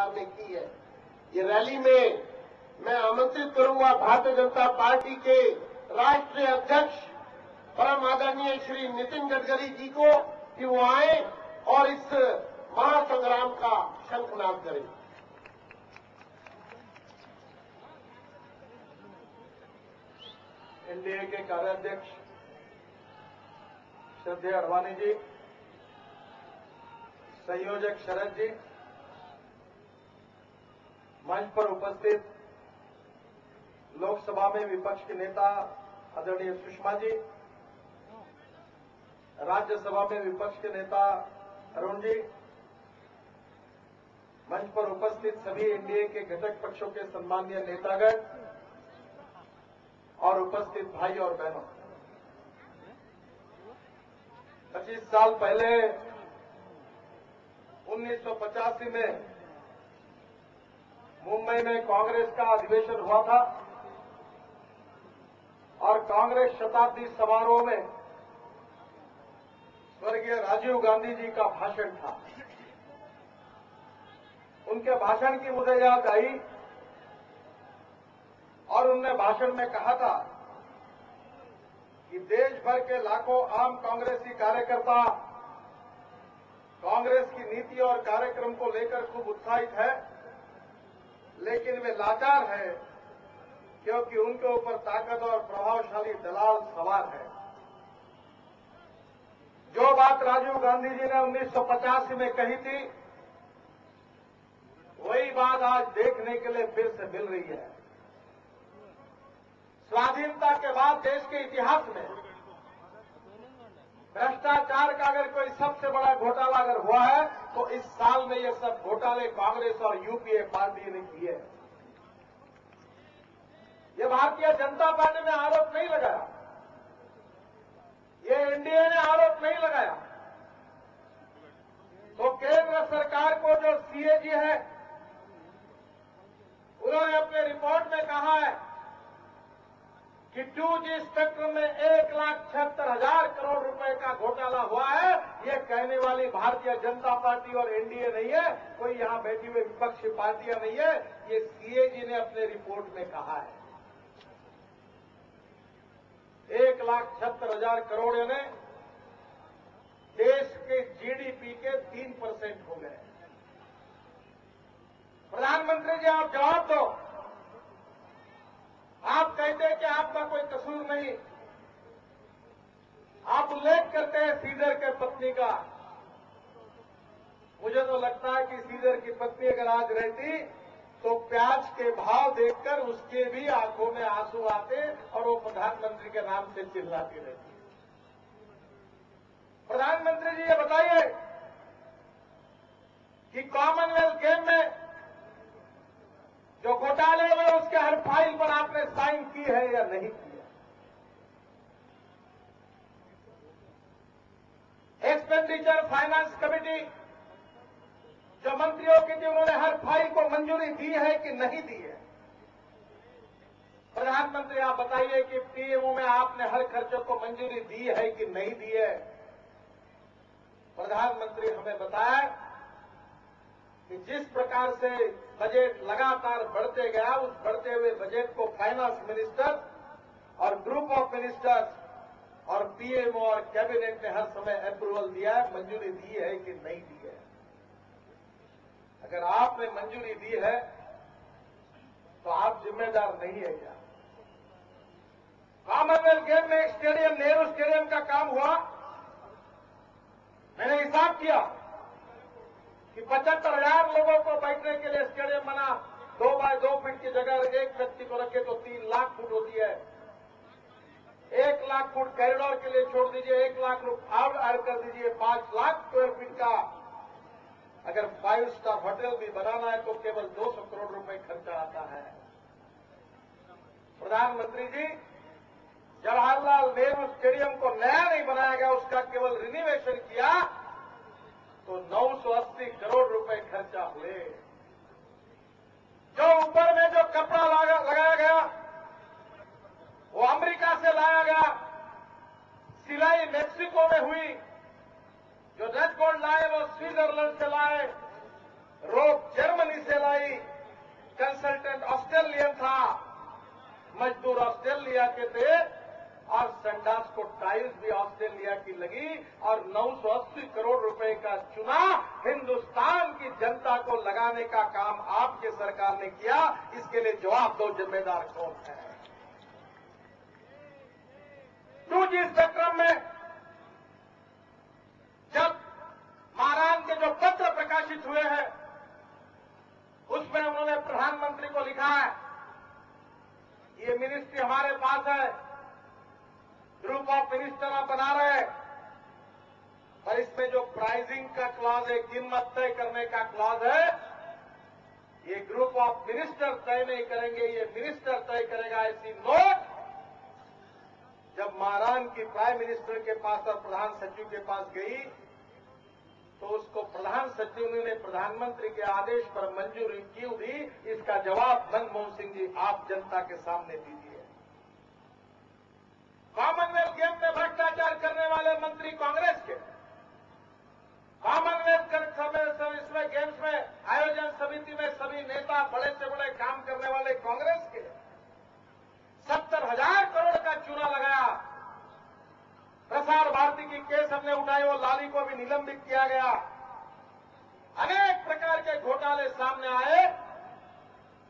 सरकार ने की है। ये रैली में मैं आमंत्रित करूँगा भारतीय जनता पार्टी के राष्ट्रीय अध्यक्ष परम आदरणीय श्री नितिन गडकरी जी को कि वो आए और इस महासंग्राम का शंखनाद करें। एनडीए के कार्याध्यक्ष श्रद्धे अडवाणी जी, संयोजक शरद जी मंच पर उपस्थित लोकसभा में विपक्ष के नेता आदरणीय सुषमा जी, राज्यसभा में विपक्ष के नेता अरुण जी, मंच पर उपस्थित सभी एनडीए के घटक पक्षों के सम्मानीय नेतागण और उपस्थित भाई और बहनों। पच्चीस साल पहले 1985 में मुंबई में कांग्रेस का अधिवेशन हुआ था और कांग्रेस शताब्दी समारोह में स्वर्गीय राजीव गांधी जी का भाषण था। उनके भाषण की मुझे याद आई और उनने भाषण में कहा था कि देश भर के लाखों आम कांग्रेसी कार्यकर्ता कांग्रेस की नीति और कार्यक्रम को लेकर खूब उत्साहित है। लेकिन वे लाचार है, क्योंकि उनके ऊपर ताकत और प्रभावशाली दलाल सवार है। जो बात राजीव गांधी जी ने उन्नीस में कही थी, वही बात आज देखने के लिए फिर से मिल रही है। स्वाधीनता के बाद देश के इतिहास में भ्रष्टाचार का अगर कोई सबसे बड़ा घोटाला अगर हुआ है तो इस साल में ये सब घोटाले कांग्रेस और यूपीए पार्टी ने किए ये भारतीय जनता पार्टी ने आरोप नहीं लगाया। ये एनडीए ने आरोप नहीं लगाया। तो केंद्र सरकार को जो सीएजी है, उन्होंने अपने रिपोर्ट में कहा है कि टू जी स्पेक्ट्रम में लाख छिहत्तर हज़ार करोड़ रुपए का घोटाला हुआ है। ये कहने वाली भारतीय जनता पार्टी और एनडीए नहीं है। कोई यहाँ बैठी हुई विपक्षी पार्टियाँ नहीं है। ये सीएजी ने अपने रिपोर्ट में कहा है। एक लाख छिहत्तर हज़ार करोड़ यानी देश के जीडीपी के तीन परसेंट हो गए। प्रधानमंत्री जी, आप जवाब दो। आप कहते हैं कि आपका कोई कसूर नहीं। आप उल्लेख करते हैं सीजर के पत्नी का। मुझे तो लगता है कि सीजर की पत्नी अगर आज रहती तो प्याज के भाव देखकर उसके भी आँखों में आँसू आते और वो प्रधानमंत्री के नाम से चिल्लाती रहती। प्रधानमंत्री जी ये बताइए कि कॉमनवेल्थ गेम में जो घोटाले हुए, उसके हर फ़ाइल पर आपने साइन की है या नहीं? की है एक्सपेंडिचर फाइनेंस कमेटी जो मंत्रियों की थी उन्होंने हर फ़ाइल को मंजूरी दी है कि नहीं दी है। प्रधानमंत्री, आप बताइए कि पीएमओ में आपने हर खर्चों को मंजूरी दी है कि नहीं दी है? प्रधानमंत्री हमें बताया कि जिस प्रकार से बजट लगातार बढ़ते गया, उस बढ़ते हुए बजट को फाइनेंस मिनिस्टर और ग्रुप ऑफ़ मिनिस्टर्स और पीएमओ और कैबिनेट ने हर समय अप्रूवल दिया है, मंजूरी दी है कि नहीं दी है। अगर आपने मंजूरी दी है तो आप जिम्मेदार नहीं है क्या? कॉमनवेल्थ गेम में एक स्टेडियम नेहरू स्टेडियम का काम हुआ। मैंने हिसाब किया कि पचहत्तर हज़ार लोगों को बैठने के लिए स्टेडियम बना। दो बाय दो फीट की जगह एक व्यक्ति को रखे तो तीन लाख फुट होती है। एक लाख फुट कॉरिडोर के लिए छोड़ दीजिए, एक लाख और ऐड कर दीजिए, पाँच लाख स्क्वायर फीट का। अगर फाइव स्टार होटल भी बनाना है तो केवल 200 करोड़ रुपए खर्चा आता है। प्रधानमंत्री जी, जवाहरलाल नेहरू स्टेडियम को नया नहीं बनाया गया, उसका केवल रिनोवेशन किया तो 980 करोड़ रुपए खर्चा हुए जो ऊपर में जो कपड़ा लगाया गया वो अमेरिका से लाया गया सिलाई मेक्सिको में हुई जो रेड गोल्ड लाए वो स्विट्जरलैंड से लाए रोप जर्मनी से मजदूर ऑस्ट्रेलिया के थे और टाइल्स भी ऑस्ट्रेलिया की लगी और 980 करोड़ रुपए का चुना हिंदुस्तान की जनता को लगाने का काम आपके सरकार ने किया। इसके लिए जवाब दो जिम्मेदार कौन है? टू जी स्पेक्ट्रम में जब महाराज के जो पत्र प्रकाशित हुए हैं, उसमें उन्होंने प्रधानमंत्री को लिखा है, ये मिनिस्ट्री हमारे पास है। ग्रुप ऑफ़ मिनिस्टर आप बना रहे पर इसमें जो प्राइसिंग का क्लॉज है, कीमत तय करने का क्लॉज है, ये ग्रुप ऑफ़ मिनिस्टर तय नहीं करेंगे, ये मिनिस्टर तय करेगा, ऐसी नोट। जब महारान की प्राइम मिनिस्टर के पास और प्रधान सचिव के पास गई तो उसको प्रधान सचिव ने प्रधानमंत्री के आदेश पर मंजूरी क्यों दी? इसका जवाब मनमोहन सिंह जी, आप जनता के सामने दीजिए। कॉमनवेल्थ गेम में भ्रष्टाचार करने वाले मंत्री कांग्रेस के। कॉमनवेल्थ इसमें गेम्स में आयोजन समिति में सभी नेता बड़े से बड़े काम करने वाले कांग्रेस के। सत्तर हज़ार करोड़ का चूना लगाया। प्रसार भारती की केस हमने उठाए वो लाली को भी निलंबित किया गया। अनेक प्रकार के घोटाले सामने आए,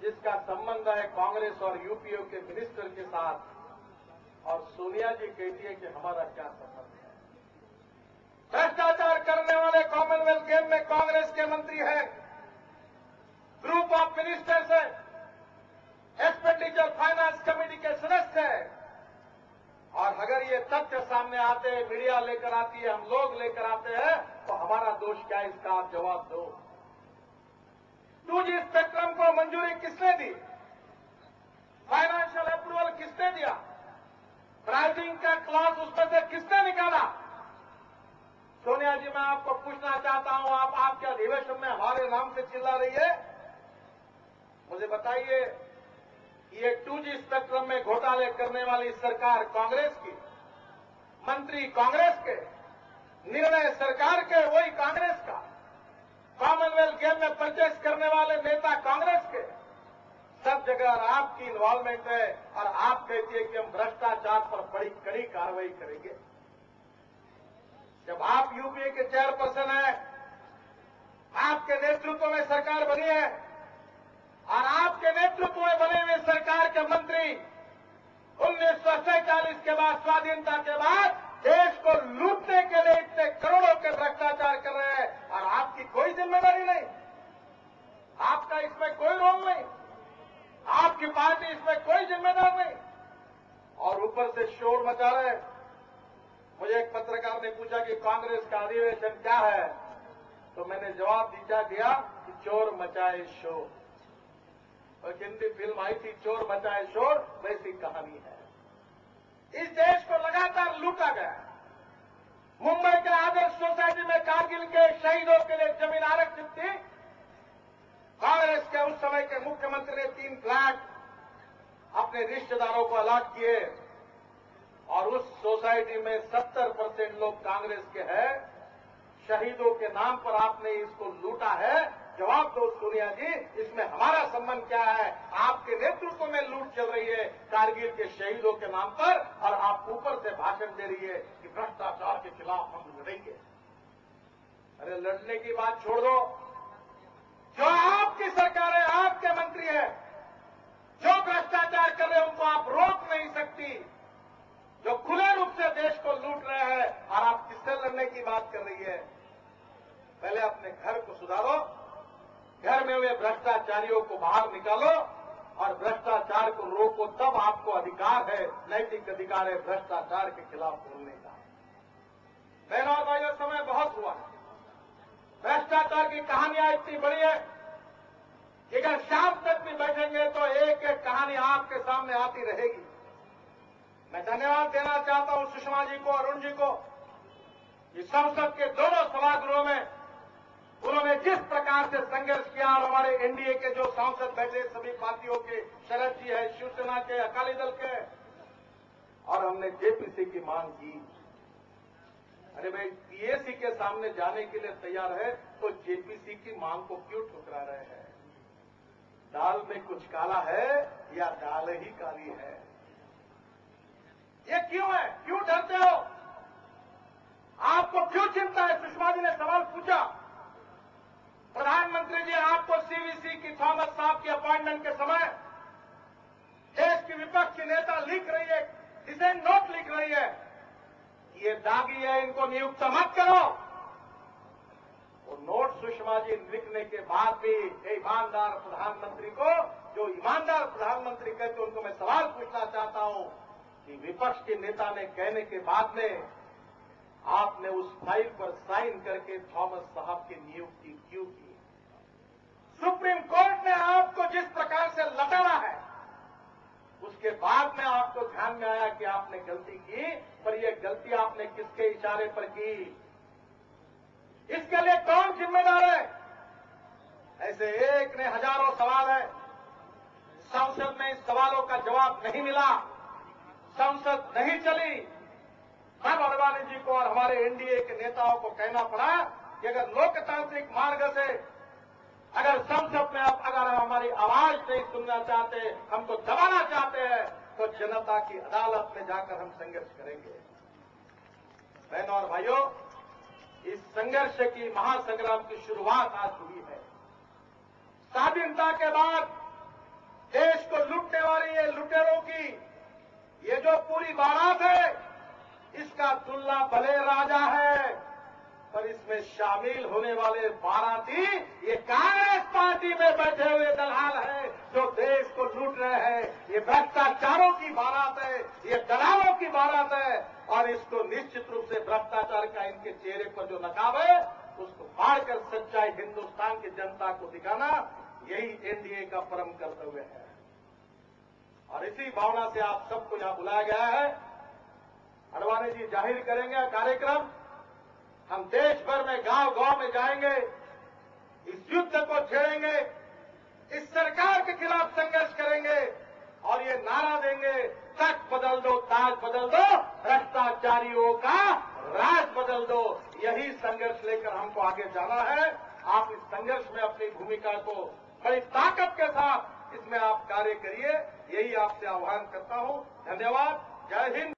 जिसका संबंध है कांग्रेस और यूपीओ के मिनिस्टर के साथ। और सोनिया जी कहती है कि हमारा क्या संबंध है? भ्रष्टाचार करने वाले कॉमनवेल्थ गेम में कांग्रेस के मंत्री हैं। ग्रुप ऑफ़ मिनिस्टर्स है। एक्सपेंडिचर फाइनेंस कमेटी के सदस्य हैं। और अगर ये तथ्य सामने आते हैं मीडिया लेकर आती है, हम लोग लेकर आते हैं तो हमारा दोष क्या है इसका? आप जवाब दो। टू जी स्पेक्ट्रम को मंजूरी किसने दी? फाइनेंशियल अप्रूवल किसने दिया? का क्लॉज उसमें से किसने निकाला? सोनिया जी, मैं आपको पूछना चाहता हूँ, आप आपके अधिवेशन में हमारे नाम से चिल्ला रही है? मुझे बताइए, ये टू जी स्पेक्ट्रम में घोटाले करने वाली सरकार कांग्रेस की, मंत्री कांग्रेस के, निर्णय सरकार के, वही कांग्रेस का, कॉमनवेल्थ गेम में परचेस करने वाले जगह आपकी इन्वॉल्वमेंट है और आप कहती है कि हम भ्रष्टाचार पर बड़ी कड़ी कार्रवाई करेंगे। जब आप यूपीए के चेयरपर्सन हैं, आपके नेतृत्व में सरकार बनी है और आपके नेतृत्व में बने हुए सरकार के मंत्री उन्नीस सौ सैंतालीस के बाद, स्वाधीनता के बाद देश को लूटने के लिए इतने करोड़ों के भ्रष्टाचार कर रहे हैं और आपकी कोई ज़िम्मेदारी नहीं आपका इसमें कोई रोल नहीं आपकी पार्टी इसमें कोई जिम्मेदार नहीं और ऊपर से शोर मचा रहे मुझे एक पत्रकार ने पूछा कि कांग्रेस का अधिवेशन क्या है? तो मैंने जवाब दीजा दिया कि चोर मचाए शोर। और हिंदी फ़िल्म आई थी, चोर मचाए शोर, वैसी कहानी है। इस देश को लगातार लूटा गया। मुंबई के आदर्श सोसाइटी में कारगिल के शहीदों के लिए ज़मीन आरक्षित थी। कांग्रेस के उस समय के मुख्यमंत्री ने तीन फ्लैट अपने रिश्तेदारों को अलॉट किए। और उस सोसाइटी में 70 परसेंट लोग कांग्रेस के हैं। शहीदों के नाम पर आपने इसको लूटा है। जवाब दो सोनिया जी, इसमें हमारा संबंध क्या है? आपके नेतृत्व में लूट चल रही है कारगिल के शहीदों के नाम पर और आप ऊपर से भाषण दे रही है कि भ्रष्टाचार के खिलाफ हम लड़ेंगे। अरे, लड़ने की बात छोड़ दो। जो आपकी सरकार है आपके मंत्री है, जो भ्रष्टाचार कर रहे हैं, उनको आप रोक नहीं सकती जो खुले रूप से देश को लूट रहे हैं और आप किससे लड़ने की बात कर रही है पहले अपने घर को सुधारो घर में हुए भ्रष्टाचारियों को बाहर निकालो और भ्रष्टाचार को रोको, तब आपको अधिकार है, नैतिक अधिकार है भ्रष्टाचार के खिलाफ बोलने का। बहनों और भाइयों समय बहुत हुआ है। भ्रष्टाचार की कहानियाँ इतनी बड़ी है कि अगर शाम तक भी बैठेंगे तो एक एक कहानी आपके सामने आती रहेगी। मैं धन्यवाद देना चाहता हूँ सुषमा जी को, अरुण जी को, कि संसद के दोनों सभागृहों में उन्होंने जिस प्रकार से संघर्ष किया और हमारे एनडीए के जो सांसद बैठे सभी पार्टियों के शरद जी है, शिवसेना के, अकाली दल के, और हमने जेपीसी की मांग की। अरे भाई, पीएसी के सामने जाने के लिए तैयार है तो जेपीसी की मांग को क्यों ठुकरा रहे हैं? दाल में कुछ काला है या दाल ही काली है? ये क्यों है? क्यों डरते हो? आपको क्यों चिंता है? सुषमा जी ने सवाल पूछा। प्रधानमंत्री जी, आपको सीवीसी की थॉमस साहब की अपॉइंटमेंट के समय देश की विपक्ष की नेता लिख रही है डिसेंट नोट लिख रही है। ये दागी है, इनको नियुक्त मत करो। वो नोट सुषमा जी लिखने के बाद भी ईमानदार प्रधानमंत्री को, जो ईमानदार प्रधानमंत्री कहते उनको मैं सवाल पूछना चाहता हूँ कि विपक्ष के नेता ने कहने के बाद में आपने फ़ाइल पर साइन करके थॉमस साहब की नियुक्ति क्यों की? सुप्रीम कोर्ट ने आपको जिस प्रकार से लटाना है, उसके बाद में आपको ध्यान में आया कि आपने गलती की, पर यह गलती आपने किसके इशारे पर की? इसके लिए कौन जिम्मेदार है? ऐसे एक ने हज़ारों सवाल है। संसद में इस सवालों का जवाब नहीं मिला। संसद नहीं चली। तब अडवाणी जी को और हमारे एनडीए के नेताओं को कहना पड़ा कि अगर लोकतांत्रिक मार्ग से अगर संसद में आप अगर हमारी आवाज़ नहीं सुनना चाहते, हमको दबाना चाहते हैं तो जनता की अदालत में जाकर हम संघर्ष करेंगे। बहनों और भाइयों, इस संघर्ष की महासंग्राम की शुरुआत आज हुई है। स्वाधीनता के बाद देश को लूटने वाली ये लुटेरों की ये जो पूरी बारात है इसका तुलना भले राजा है, पर इसमें शामिल होने वाले बाराती, ये कांग्रेस पार्टी में बैठे हुए दलाल है, जो देश को लूट रहे हैं। ये भ्रष्टाचारों की बारात है, ये दलालों की बारात है, और इसको निश्चित रूप से भ्रष्टाचार का इनके चेहरे पर जो नकाब है, उसको फाड़कर सच्चाई हिंदुस्तान की जनता को दिखाना, यही एनडीए का परम कर्तव्य है। और इसी भावना से आप सबको यहाँ बुलाया गया है अडवाणी जी ज़ाहिर करेंगे, कार्यक्रम, हम देश भर में गाँव गाँव में जाएँगे, इस युद्ध को छेड़ेंगे, इस सरकार के खिलाफ संघर्ष करेंगे, और ये नारा देंगे तक बदल दो, ताज बदल दो, भ्रष्टाचारियों का राज बदल दो। यही संघर्ष लेकर हमको आगे जाना है। आप इस संघर्ष में अपनी भूमिका को, बड़ी ताकत के साथ इसमें आप कार्य करिए। यही आपसे आह्वान करता हूँ। धन्यवाद। जय हिंद।